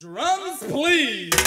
Drums, please.